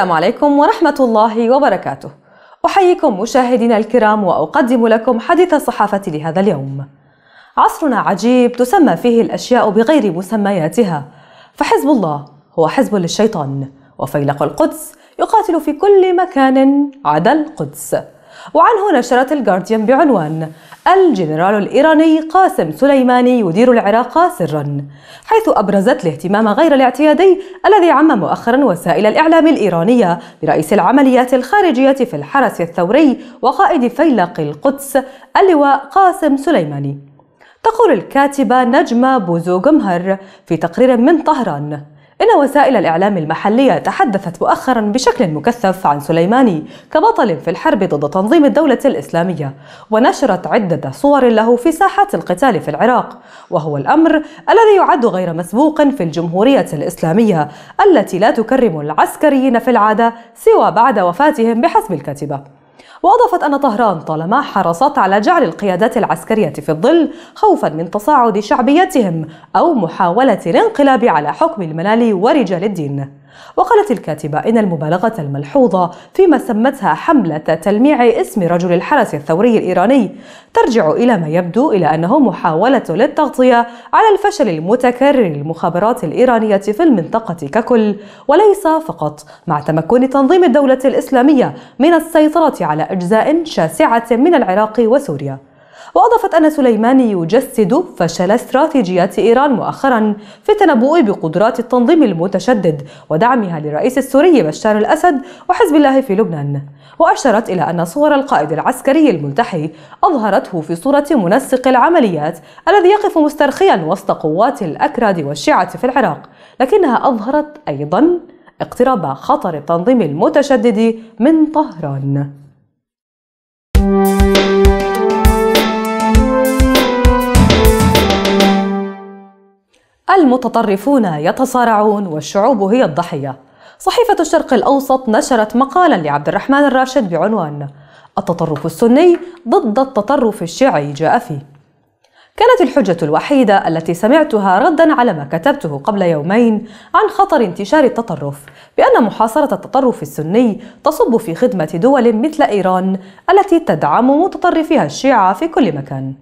السلام عليكم ورحمة الله وبركاته. أحييكم مشاهدينا الكرام وأقدم لكم حديث الصحافة لهذا اليوم. عصرنا عجيب تسمى فيه الأشياء بغير مسمياتها، فحزب الله هو حزب للشيطان، وفيلق القدس يقاتل في كل مكان عدا القدس. وعنه نشرت الجارديان بعنوان. الجنرال الإيراني قاسم سليماني يدير العراق سرا حيث أبرزت الاهتمام غير الاعتيادي الذي عم مؤخرا وسائل الإعلام الإيرانية برئيس العمليات الخارجية في الحرس الثوري وقائد فيلق القدس اللواء قاسم سليماني. تقول الكاتبة نجمة بوزو جمهر في تقرير من طهران إن وسائل الإعلام المحلية تحدثت مؤخرا بشكل مكثف عن سليماني كبطل في الحرب ضد تنظيم الدولة الإسلامية ونشرت عدة صور له في ساحات القتال في العراق وهو الأمر الذي يعد غير مسبوق في الجمهورية الإسلامية التي لا تكرم العسكريين في العادة سوى بعد وفاتهم بحسب الكاتبة. وأضافت أن طهران طالما حرصت على جعل القيادات العسكرية في الظل خوفا من تصاعد شعبيتهم أو محاولة الانقلاب على حكم الملالي ورجال الدين. وقالت الكاتبة إن المبالغة الملحوظة فيما سمتها حملة تلميع اسم رجل الحرس الثوري الإيراني ترجع إلى ما يبدو إلى أنه محاولة للتغطية على الفشل المتكرر للمخابرات الإيرانية في المنطقة ككل وليس فقط مع تمكن تنظيم الدولة الإسلامية من السيطرة على أجزاء شاسعة من العراق وسوريا. وأضافت أن سليماني يجسد فشل استراتيجيات إيران مؤخرا في التنبؤ بقدرات التنظيم المتشدد ودعمها للرئيس السوري بشار الأسد وحزب الله في لبنان. وأشارت إلى أن صور القائد العسكري الملتحي أظهرته في صورة منسق العمليات الذي يقف مسترخيا وسط قوات الأكراد والشيعة في العراق لكنها أظهرت أيضا اقتراب خطر التنظيم المتشدد من طهران. المتطرفون يتصارعون والشعوب هي الضحية. صحيفة الشرق الأوسط نشرت مقالا لعبد الرحمن الراشد بعنوان التطرف السني ضد التطرف الشيعي جاء فيه. كانت الحجة الوحيدة التي سمعتها ردا على ما كتبته قبل يومين عن خطر انتشار التطرف بأن محاصرة التطرف السني تصب في خدمة دول مثل إيران التي تدعم متطرفيها الشيعة في كل مكان.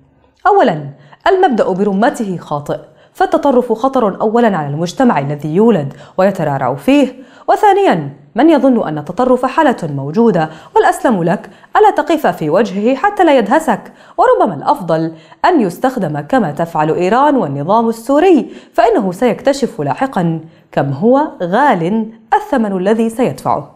أولاً المبدأ برمته خاطئ فالتطرف خطر اولا على المجتمع الذي يولد ويترعرع فيه وثانيا من يظن أن التطرف حالة موجودة والأسلم لك ألا تقف في وجهه حتى لا يدهسك؟ وربما الأفضل أن يستخدم كما تفعل إيران والنظام السوري فإنه سيكتشف لاحقا كم هو غال الثمن الذي سيدفعه.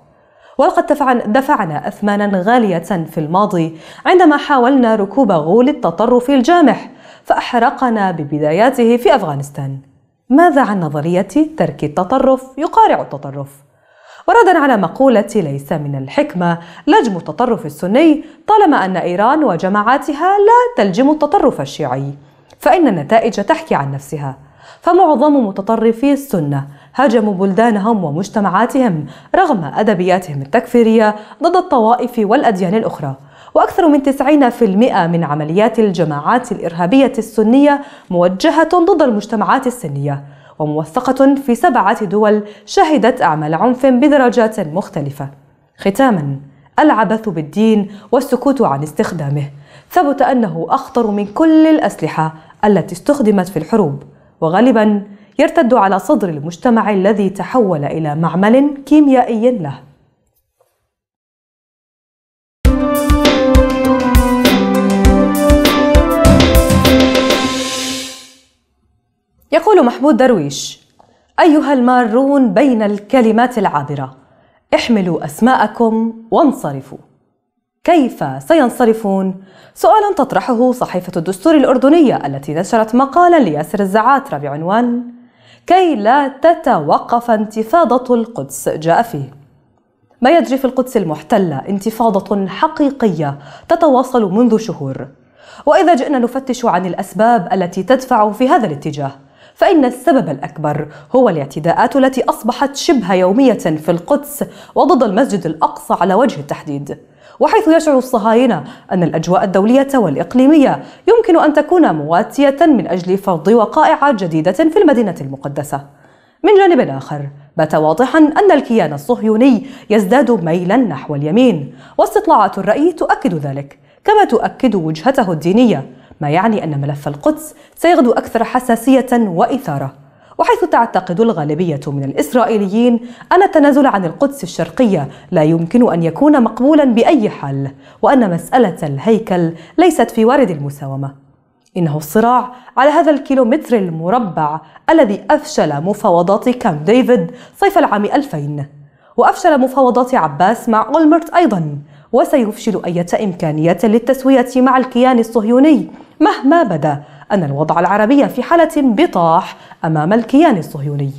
ولقد دفعنا أثمانا غالية في الماضي عندما حاولنا ركوب غول التطرف الجامح فأحرقنا ببداياته في أفغانستان. ماذا عن نظرية ترك التطرف؟ يقارع التطرف؟ وردا على مقولة ليس من الحكمة. لجم التطرف السني طالما أن إيران وجماعاتها لا تلجم التطرف الشيعي فإن النتائج تحكي عن نفسها. فمعظم متطرفي السنة هاجموا بلدانهم ومجتمعاتهم رغم أدبياتهم التكفيرية ضد الطوائف والأديان الأخرى. وأكثر من 90% من عمليات الجماعات الإرهابية السنية موجهة ضد المجتمعات السنية. وموثقة في سبعة دول شهدت أعمال عنف بدرجات مختلفة. ختاما العبث بالدين والسكوت عن استخدامه. ثبت أنه أخطر من كل الأسلحة التي استخدمت في الحروب. وغالبا يرتد على صدر المجتمع الذي تحول إلى معمل كيميائي له. يقول محمود درويش أيها المارون بين الكلمات العابرة احملوا أسماءكم وانصرفوا. كيف سينصرفون؟ سؤالا تطرحه صحيفة الدستور الأردنية التي نشرت مقالا لياسر الزعاترة بعنوان كي لا تتوقف انتفاضة القدس. جاء فيه. ما يجري في القدس المحتلة انتفاضة حقيقية تتواصل منذ شهور. وإذا جئنا نفتش عن الأسباب التي تدفع في هذا الاتجاه فإن السبب الأكبر هو الاعتداءات التي أصبحت شبه يومية في القدس وضد المسجد الأقصى على وجه التحديد. وحيث يشعر الصهاينة أن الأجواء الدولية والإقليمية يمكن أن تكون مواتية من أجل فرض وقائع جديدة في المدينة المقدسة. من جانب آخر بات واضحا أن الكيان الصهيوني يزداد ميلا نحو اليمين واستطلاعات الرأي تؤكد ذلك كما تؤكد وجهته الدينية. ما يعني أن ملف القدس سيغدو أكثر حساسية وإثارة. وحيث تعتقد الغالبية من الإسرائيليين أن التنازل عن القدس الشرقية لا يمكن أن يكون مقبولا بأي حال وأن مسألة الهيكل ليست في وارد المساومة. إنه الصراع على هذا الكيلومتر المربع الذي أفشل مفاوضات كامب ديفيد صيف العام 2000 وأفشل مفاوضات عباس مع أولمرت أيضا. وسيفشل أي إمكانية للتسوية مع الكيان الصهيوني مهما بدا. أن الوضع العربي في حالة بطاح أمام الكيان الصهيوني.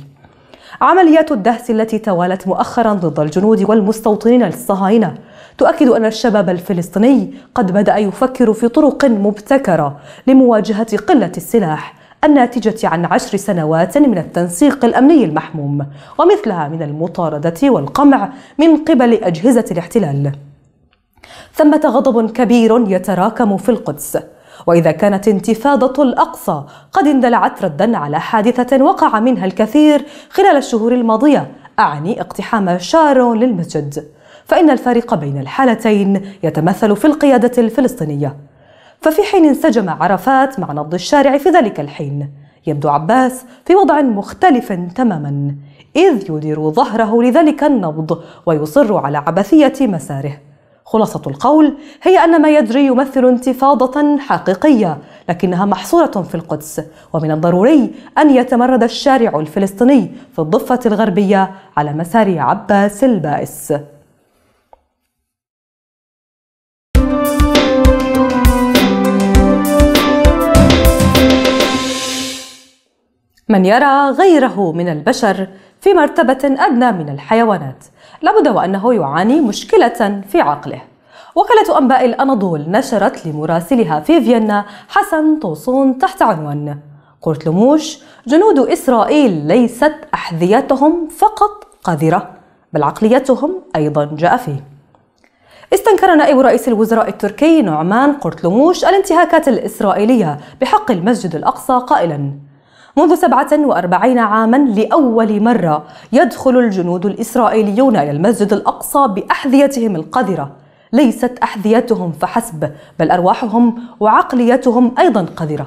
عمليات الدهس التي توالت مؤخرا ضد الجنود والمستوطنين الصهاينة تؤكد أن الشباب الفلسطيني قد بدأ يفكر في طرق مبتكرة لمواجهة قلة السلاح الناتجة عن عشر سنوات من التنسيق الأمني المحموم ومثلها من المطاردة والقمع من قبل أجهزة الاحتلال. ثمة غضب كبير يتراكم في القدس. وإذا كانت انتفاضة الأقصى قد اندلعت ردا على حادثة وقع منها الكثير خلال الشهور الماضية أعني اقتحام شارون للمسجد. فإن الفارق بين الحالتين يتمثل في القيادة الفلسطينية. ففي حين انسجم عرفات مع نبض الشارع في ذلك الحين يبدو عباس في وضع مختلف تماما إذ يدير ظهره لذلك النبض ويصر على عبثية مساره. خلاصة القول هي أن ما يجري يمثل انتفاضة حقيقية لكنها محصورة في القدس. ومن الضروري أن يتمرد الشارع الفلسطيني في الضفة الغربية على مسار عباس البائس. من يرى غيره من البشر في مرتبة أدنى من الحيوانات. لابد وأنه يعاني مشكلة في عقله. وكالة أنباء الأناضول نشرت لمراسلها في فيينا حسن طوسون تحت عنوان قرطلموش جنود إسرائيل ليست أحذيتهم فقط قذرة بل عقليتهم أيضا جاء فيه. استنكر نائب رئيس الوزراء التركي نعمان قرطلموش الانتهاكات الإسرائيلية بحق المسجد الأقصى قائلا. منذ 47 عاما لأول مرة يدخل الجنود الإسرائيليون إلى المسجد الأقصى بأحذيتهم القذرة. ليست أحذيتهم فحسب بل أرواحهم وعقليتهم أيضا قذرة.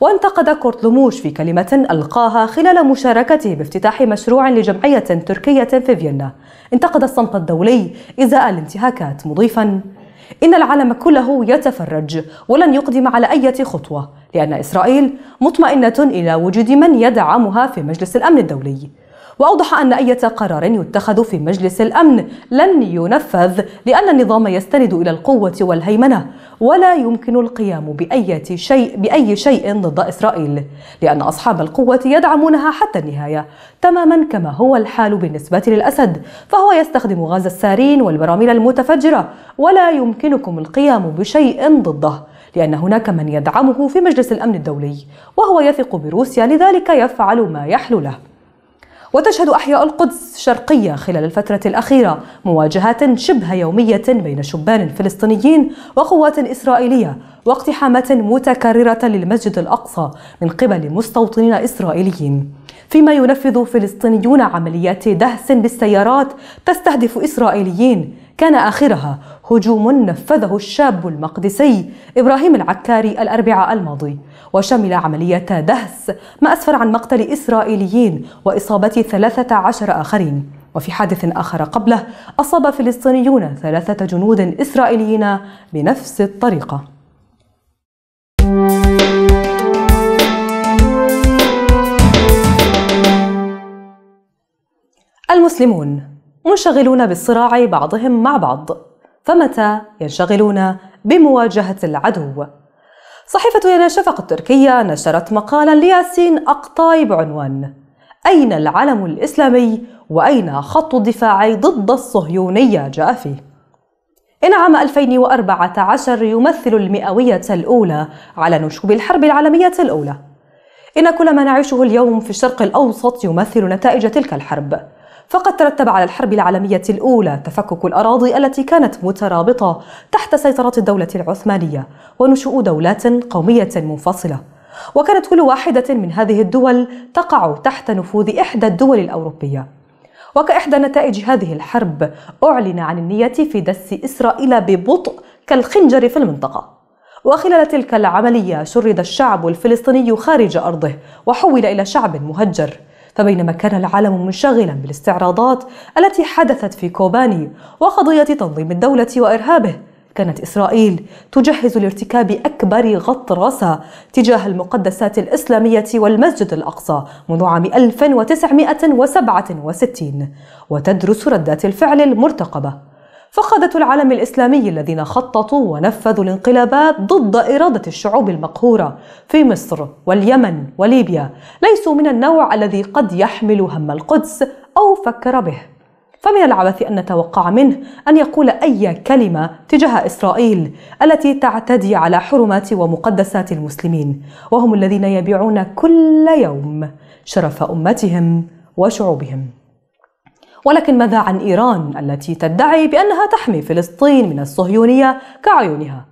وانتقد كورتلوموش في كلمة ألقاها خلال مشاركته بافتتاح مشروع لجمعية تركية في فيينا. انتقد الصمت الدولي إزاء الانتهاكات مضيفا. إن العالم كله يتفرج ولن يقدم على أي خطوة لأن إسرائيل مطمئنة إلى وجود من يدعمها في مجلس الأمن الدولي. وأوضح أن أي قرار يتخذ في مجلس الأمن لن ينفذ لأن النظام يستند إلى القوة والهيمنة ولا يمكن القيام بأي شيء بأي شيء ضد إسرائيل لأن أصحاب القوة يدعمونها حتى النهاية تماما كما هو الحال بالنسبة للأسد فهو يستخدم غاز السارين والبراميل المتفجرة ولا يمكنكم القيام بشيء ضده لأن هناك من يدعمه في مجلس الأمن الدولي وهو يثق بروسيا لذلك يفعل ما يحلو له. وتشهد أحياء القدس شرقية خلال الفترة الأخيرة مواجهات شبه يومية بين شبان فلسطينيين وقوات إسرائيلية واقتحامات متكررة للمسجد الأقصى من قبل مستوطنين إسرائيليين. فيما ينفذ فلسطينيون عمليات دهس بالسيارات تستهدف إسرائيليين كان آخرها هجوم نفذه الشاب المقدسي إبراهيم العكاري الأربعاء الماضي وشمل عملية دهس ما أسفر عن مقتل إسرائيليين وإصابة 13 آخرين. وفي حادث آخر قبله أصاب فلسطينيون ثلاثة جنود إسرائيليين بنفس الطريقة. المسلمون منشغلون بالصراع بعضهم مع بعض فمتى ينشغلون بمواجهة العدو؟ صحيفة يانا شفق التركية نشرت مقالا لياسين أقطاي بعنوان أين العلم الإسلامي وأين خط الدفاع ضد الصهيونية جاء فيه. إن عام 2014 يمثل المئوية الأولى على نشوب الحرب العالمية الأولى. إن كل ما نعيشه اليوم في الشرق الأوسط يمثل نتائج تلك الحرب. فقد ترتب على الحرب العالمية الأولى تفكك الأراضي التي كانت مترابطة تحت سيطرة الدولة العثمانية ونشوء دولات قومية منفصلة. وكانت كل واحدة من هذه الدول تقع تحت نفوذ إحدى الدول الأوروبية. وكإحدى نتائج هذه الحرب أعلن عن النية في دس إسرائيل ببطء كالخنجر في المنطقة. وخلال تلك العملية شرد الشعب الفلسطيني خارج أرضه وحول إلى شعب مهجر. فبينما كان العالم منشغلا بالاستعراضات التي حدثت في كوباني وقضية تنظيم الدولة وإرهابه كانت إسرائيل تجهز لارتكاب أكبر غطرسة تجاه المقدسات الإسلامية والمسجد الأقصى منذ عام 1967 وتدرس ردات الفعل المرتقبة. فقادة العالم الإسلامي الذين خططوا ونفذوا الانقلابات ضد إرادة الشعوب المقهورة في مصر واليمن وليبيا. ليسوا من النوع الذي قد يحمل هم القدس أو فكر به. فمن العبث أن نتوقع منه أن يقول أي كلمة تجاه إسرائيل التي تعتدي على حرمات ومقدسات المسلمين وهم الذين يبيعون كل يوم شرف أمتهم وشعوبهم. ولكن ماذا عن إيران التي تدعي بأنها تحمي فلسطين من الصهيونية كعيونها؟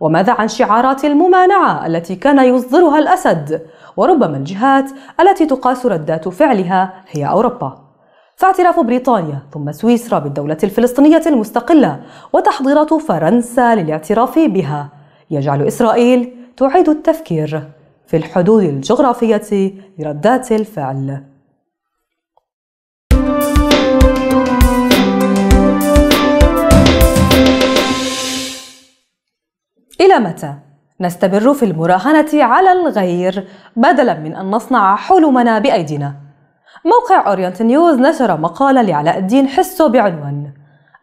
وماذا عن شعارات الممانعة التي كان يصدرها الأسد؟ وربما الجهات التي تقاس ردات فعلها هي أوروبا. فاعتراف بريطانيا ثم سويسرا بالدولة الفلسطينية المستقلة وتحضيرات فرنسا للاعتراف بها يجعل إسرائيل تعيد التفكير في الحدود الجغرافية لردات الفعل. إلى متى؟ نستمر في المراهنة على الغير بدلا من أن نصنع حلمنا بأيدينا؟ موقع أورينت نيوز نشر مقالا لعلاء الدين حسو بعنوان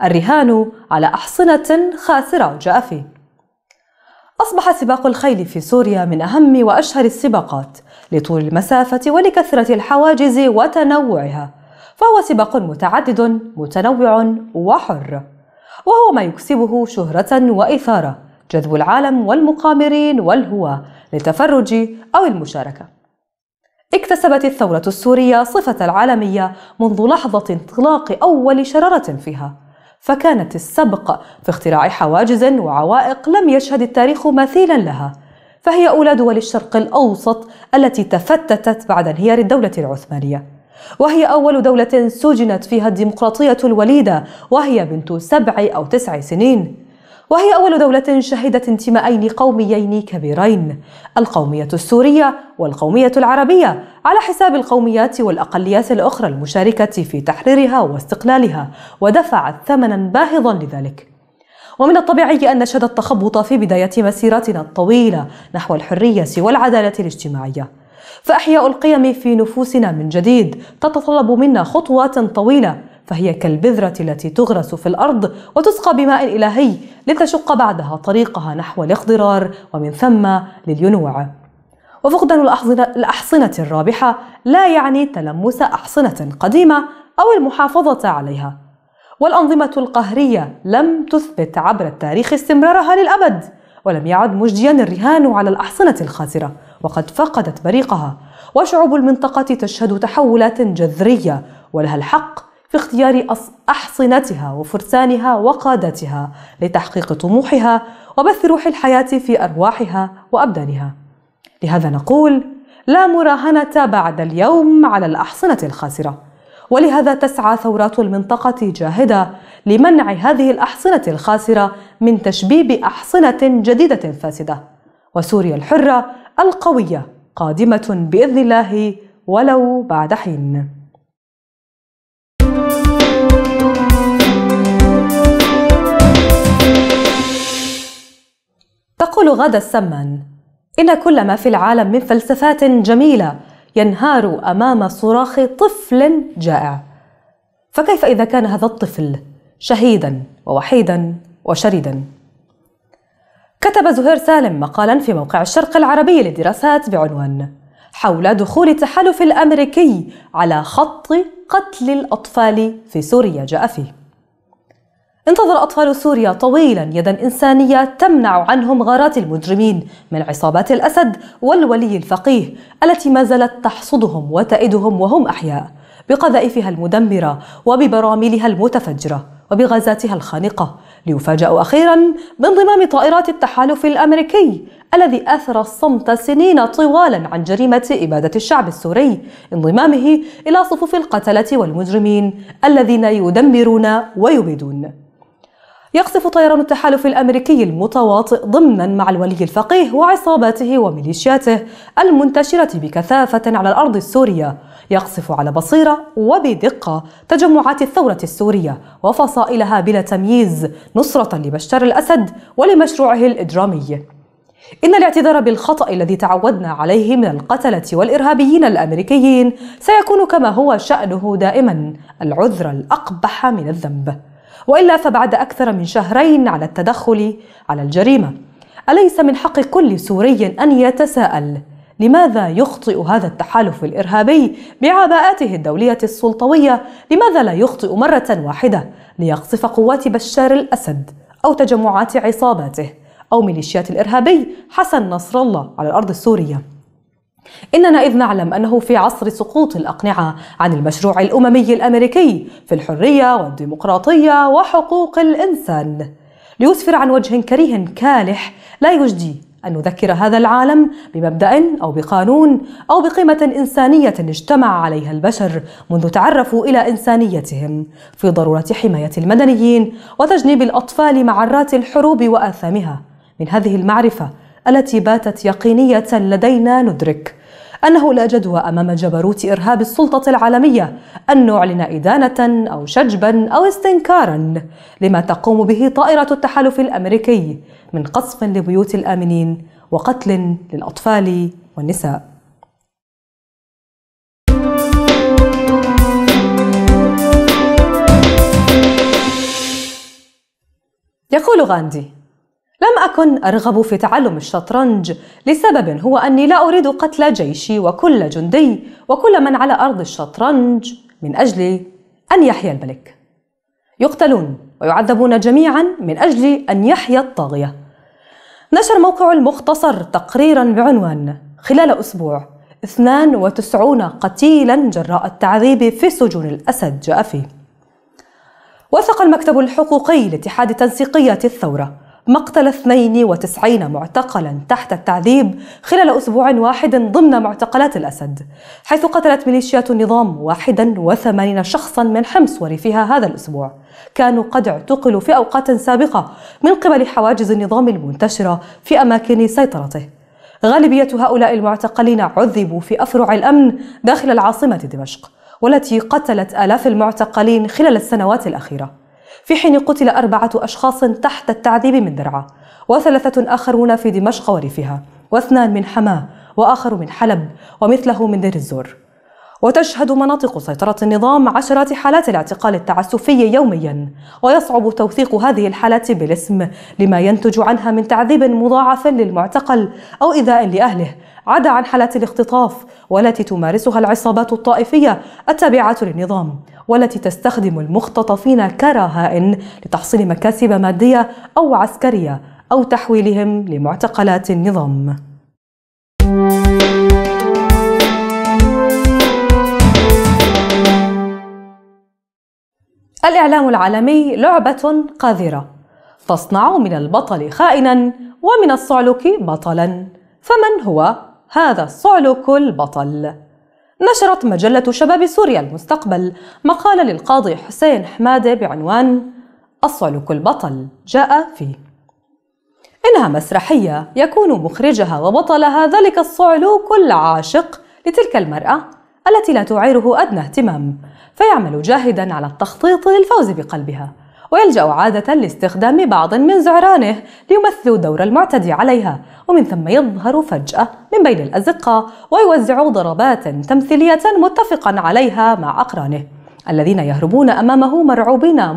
الرهان على أحصنة خاسرة جاء فيه. أصبح سباق الخيل في سوريا من أهم وأشهر السباقات لطول المسافة ولكثرة الحواجز وتنوعها. فهو سباق متعدد متنوع وحر وهو ما يكسبه شهرة وإثارة. جذب العالم والمقامرين والهواة للتفرج أو المشاركة. اكتسبت الثورة السورية صفة العالمية منذ لحظة انطلاق أول شرارة فيها فكانت السبق في اختراع حواجز وعوائق لم يشهد التاريخ مثيلا لها فهي أولى دول الشرق الأوسط التي تفتتت بعد انهيار الدولة العثمانية. وهي أول دولة سجنت فيها الديمقراطية الوليدة وهي بنت سبع أو تسع سنين. وهي أول دولة شهدت انتمائين قوميين كبيرين القومية السورية والقومية العربية على حساب القوميات والأقليات الأخرى المشاركة في تحريرها واستقلالها ودفعت ثمنا باهظا لذلك. ومن الطبيعي أن نشهد التخبط في بداية مسيرتنا الطويلة نحو الحرية والعدالة الاجتماعية. فأحياء القيم في نفوسنا من جديد تتطلب منا خطوات طويلة فهي كالبذرة التي تغرس في الأرض وتسقى بماء إلهي لتشق بعدها طريقها نحو الاخضرار ومن ثم للينوع. وفقدان الأحصنة الرابحة لا يعني تلمس أحصنة قديمة أو المحافظة عليها. والأنظمة القهرية لم تثبت عبر التاريخ استمرارها للأبد ولم يعد مجديا الرهان على الأحصنة الخاسرة وقد فقدت بريقها. وشعوب المنطقة تشهد تحولات جذرية ولها الحق في اختيار أحصنتها وفرسانها وقادتها لتحقيق طموحها وبث روح الحياة في أرواحها وأبدانها. لهذا نقول لا مراهنة بعد اليوم على الأحصنة الخاسرة. ولهذا تسعى ثورات المنطقة جاهدة لمنع هذه الأحصنة الخاسرة من تشبيب أحصنة جديدة فاسدة. وسوريا الحرة القوية قادمة بإذن الله ولو بعد حين. تقول غادة السمان إن كل ما في العالم من فلسفات جميلة ينهار أمام صراخ طفل جائع. فكيف إذا كان هذا الطفل شهيدا ووحيدا وشريدا؟ كتب زهير سالم مقالا في موقع الشرق العربي للدراسات بعنوان حول دخول التحالف الأمريكي على خط قتل الأطفال في سوريا جاء فيه. انتظر أطفال سوريا طويلا يدا إنسانية تمنع عنهم غارات المجرمين من عصابات الأسد والولي الفقيه التي ما زالت تحصدهم وتئدهم وهم أحياء بقذائفها المدمرة وببراميلها المتفجرة وبغازاتها الخانقة ليفاجأوا أخيرا بانضمام طائرات التحالف الأمريكي الذي أثر الصمت سنين طوالا عن جريمة إبادة الشعب السوري انضمامه إلى صفوف القتلة والمجرمين الذين يدمرون ويبيدون. يقصف طيران التحالف الأمريكي المتواطئ ضمنا مع الولي الفقيه وعصاباته وميليشياته المنتشرة بكثافة على الأرض السورية. يقصف على بصيرة وبدقة تجمعات الثورة السورية وفصائلها بلا تمييز نصرة لبشار الأسد ولمشروعه الإجرامي. إن الاعتذار بالخطأ الذي تعودنا عليه من القتلة والإرهابيين الأمريكيين سيكون كما هو شأنه دائما العذر الأقبح من الذنب. وإلا فبعد أكثر من شهرين على التدخل على الجريمة. أليس من حق كل سوري أن يتساءل لماذا يخطئ هذا التحالف الإرهابي بعباءاته الدولية السلطوية؟ لماذا لا يخطئ مرة واحدة ليقصف قوات بشار الأسد أو تجمعات عصاباته أو ميليشيات الإرهابي حسن نصر الله على الأرض السورية؟ إننا إذ نعلم أنه في عصر سقوط الأقنعة عن المشروع الأممي الأمريكي في الحرية والديمقراطية وحقوق الإنسان. ليسفر عن وجه كريه كالح لا يجدي أن نذكر هذا العالم بمبدأ أو بقانون أو بقيمة إنسانية اجتمع عليها البشر منذ تعرفوا إلى إنسانيتهم في ضرورة حماية المدنيين وتجنيب الأطفال معرات الحروب وآثامها. من هذه المعرفة التي باتت يقينية لدينا ندرك أنه لا جدوى أمام جبروت إرهاب السلطة العالمية أن نعلن إدانة أو شجبا أو استنكارا لما تقوم به طائرة التحالف الأمريكي من قصف لبيوت الآمنين وقتل للأطفال والنساء. يقول غاندي لم أكن أرغب في تعلم الشطرنج لسبب هو أني لا أريد قتل جيشي وكل جندي وكل من على أرض الشطرنج من أجل أن يحيا الملك. يقتلون ويعذبون جميعا من أجل أن يحيا الطاغية. نشر موقع المختصر تقريرا بعنوان خلال أسبوع 92 قتيلا جراء التعذيب في سجون الأسد جاء فيه. وثق المكتب الحقوقي لاتحاد تنسيقية الثورة مقتل 92 معتقلا تحت التعذيب خلال أسبوع واحد ضمن معتقلات الأسد حيث قتلت ميليشيات النظام 81 شخصا من حمص وريفها هذا الأسبوع. كانوا قد اعتقلوا في أوقات سابقة من قبل حواجز النظام المنتشرة في أماكن سيطرته. غالبية هؤلاء المعتقلين عذبوا في أفرع الأمن داخل العاصمة دمشق والتي قتلت آلاف المعتقلين خلال السنوات الأخيرة. في حين قتل أربعة أشخاص تحت التعذيب من درعا وثلاثة آخرون في دمشق وريفها واثنان من حماة وآخر من حلب ومثله من دير الزور. وتشهد مناطق سيطرة النظام عشرات حالات الاعتقال التعسفي يوميا ويصعب توثيق هذه الحالات بالاسم لما ينتج عنها من تعذيب مضاعف للمعتقل أو إيذاء لأهله عدا عن حالات الاختطاف والتي تمارسها العصابات الطائفية التابعة للنظام والتي تستخدم المختطفين كرهائن لتحصيل مكاسب مادية أو عسكرية أو تحويلهم لمعتقلات النظام. الإعلام العالمي لعبة قذرة. تصنع من البطل خائنا ومن الصعلوك بطلا. فمن هو؟ هذا الصعلوك البطل؟ نشرت مجلة شباب سوريا المستقبل مقالة للقاضي حسين حمادة بعنوان الصعلوك البطل جاء فيه. إنها مسرحية يكون مخرجها وبطلها ذلك الصعلوك العاشق لتلك المرأة التي لا تعيره أدنى اهتمام. فيعمل جاهدا على التخطيط للفوز بقلبها ويلجأ عادة لاستخدام بعض من زعرانه ليمثلوا دور المعتدي عليها ومن ثم يظهر فجأة من بين الأزقة ويوزع ضربات تمثيلية متفقا عليها مع أقرانه الذين يهربون أمامه مرعوبين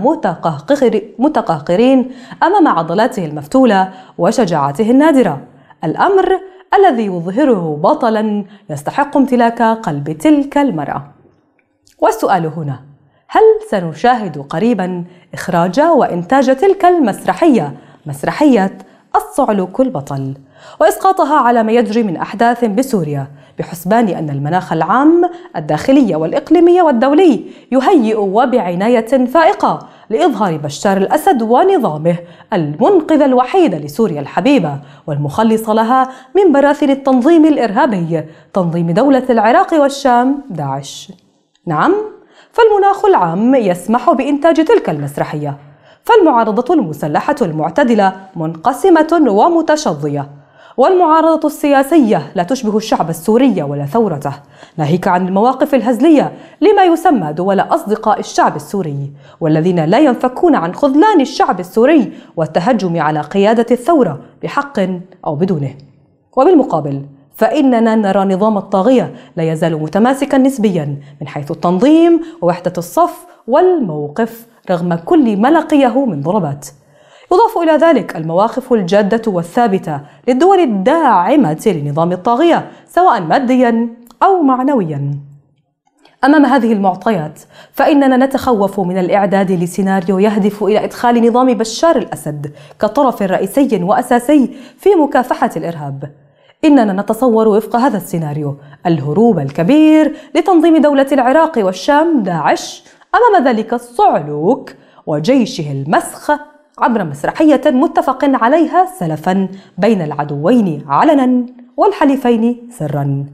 متقهقرين أمام عضلاته المفتولة وشجاعته النادرة. الأمر الذي يظهره بطلا يستحق امتلاك قلب تلك المرأة. والسؤال هنا هل سنشاهد قريبا إخراج وإنتاج تلك المسرحية مسرحية الصعلوك البطل وإسقاطها على ما يجري من أحداث بسوريا بحسبان أن المناخ العام الداخلي والإقليمي والدولي يهيئ وبعناية فائقة لإظهار بشار الأسد ونظامه المنقذ الوحيد لسوريا الحبيبة والمخلص لها من براثن التنظيم الإرهابي تنظيم دولة العراق والشام داعش. نعم. فالمناخ العام يسمح بإنتاج تلك المسرحية. فالمعارضة المسلحة المعتدلة منقسمة ومتشظية. والمعارضة السياسية لا تشبه الشعب السوري ولا ثورته. ناهيك عن المواقف الهزلية لما يسمى دول أصدقاء الشعب السوري والذين لا ينفكون عن خذلان الشعب السوري والتهجم على قيادة الثورة بحق أو بدونه. وبالمقابل فإننا نرى نظام الطاغية لا يزال متماسكا نسبيا من حيث التنظيم ووحدة الصف والموقف رغم كل ما لقيه من ضربات. يضاف إلى ذلك المواقف الجادة والثابتة للدول الداعمة لنظام الطاغية سواء ماديا أو معنويا. أمام هذه المعطيات فإننا نتخوف من الإعداد لسيناريو يهدف إلى إدخال نظام بشار الأسد كطرف رئيسي وأساسي في مكافحة الإرهاب. إننا نتصور وفق هذا السيناريو. الهروب الكبير لتنظيم دولة العراق والشام داعش أمام ذلك الصعلوك وجيشه المسخ عبر مسرحية متفق عليها سلفا بين العدوين علنا والحليفين سرا.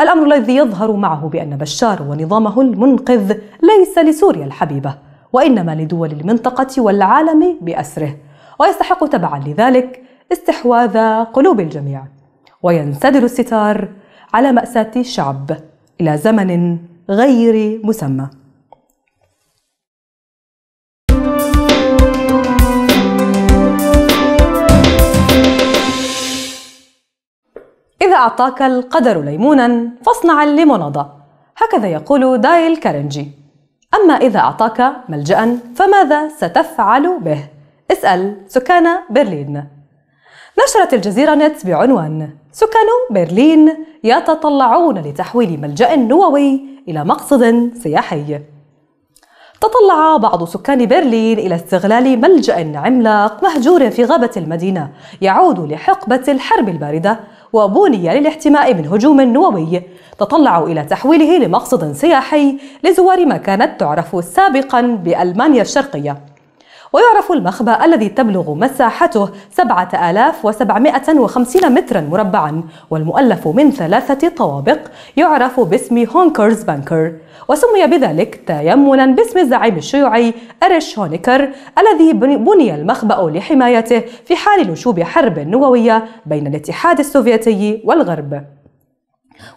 الأمر الذي يظهر معه بأن بشار ونظامه المنقذ ليس لسوريا الحبيبة وإنما لدول المنطقة والعالم بأسره. ويستحق تبعا لذلك استحواذ قلوب الجميع. وينسدل الستار على مأساة الشعب إلى زمن غير مسمى. إذا أعطاك القدر ليمونا فاصنع الليمونادة هكذا يقول دايل كارنجي. أما إذا أعطاك ملجأ فماذا ستفعل به؟ اسأل سكان برلين. نشرت الجزيرة نت بعنوان سكان برلين يتطلعون لتحويل ملجأ نووي إلى مقصد سياحي. تطلع بعض سكان برلين إلى استغلال ملجأ عملاق مهجور في غابة المدينة يعود لحقبة الحرب الباردة وبني للاحتماء من هجوم نووي. تطلعوا إلى تحويله لمقصد سياحي لزوار ما كانت تعرف سابقا بألمانيا الشرقية. ويعرف المخبأ الذي تبلغ مساحته 7750 مترا مربعا والمؤلف من ثلاثة طوابق يعرف باسم Honecker's Bunker. وسمي بذلك تيمنا باسم الزعيم الشيوعي أريش هونيكر الذي بني المخبأ لحمايته في حال نشوب حرب نووية بين الاتحاد السوفيتي والغرب.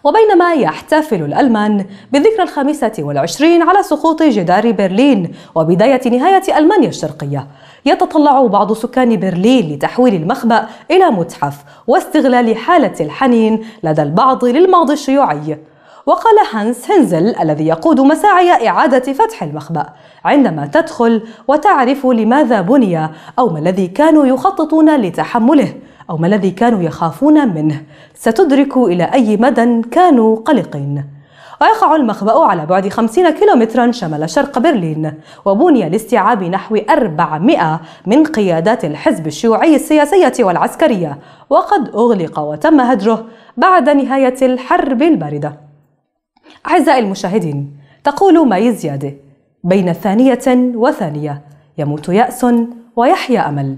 وبينما يحتفل الألمان بالذكرى الخامسة والعشرين على سقوط جدار برلين وبداية نهاية ألمانيا الشرقية. يتطلع بعض سكان برلين لتحويل المخبأ إلى متحف واستغلال حالة الحنين لدى البعض للماضي الشيوعي. وقال هانس هنزل الذي يقود مساعي إعادة فتح المخبأ. عندما تدخل وتعرف لماذا بني أو ما الذي كانوا يخططون لتحمله أو ما الذي كانوا يخافون منه ستدرك إلى أي مدى كانوا قلقين. ويقع المخبأ على بعد 50 كيلومترا شمال شرق برلين وبني لاستيعاب نحو 400 من قيادات الحزب الشيوعي السياسية والعسكرية وقد أغلق وتم هدره بعد نهاية الحرب الباردة. أعزائي المشاهدين تقول ماي زيادة. بين ثانية وثانية يموت يأس ويحيا أمل.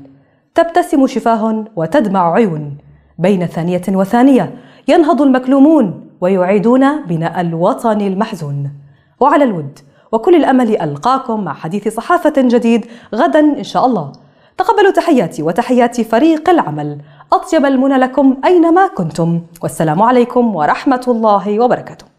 تبتسم شفاه وتدمع عيون. بين ثانية وثانية ينهض المكلومون ويعيدون بناء الوطن المحزون. وعلى الود وكل الأمل ألقاكم مع حديث صحافة جديد غدا إن شاء الله. تقبلوا تحياتي وتحيات فريق العمل. أطيب المنى لكم أينما كنتم. والسلام عليكم ورحمة الله وبركاته.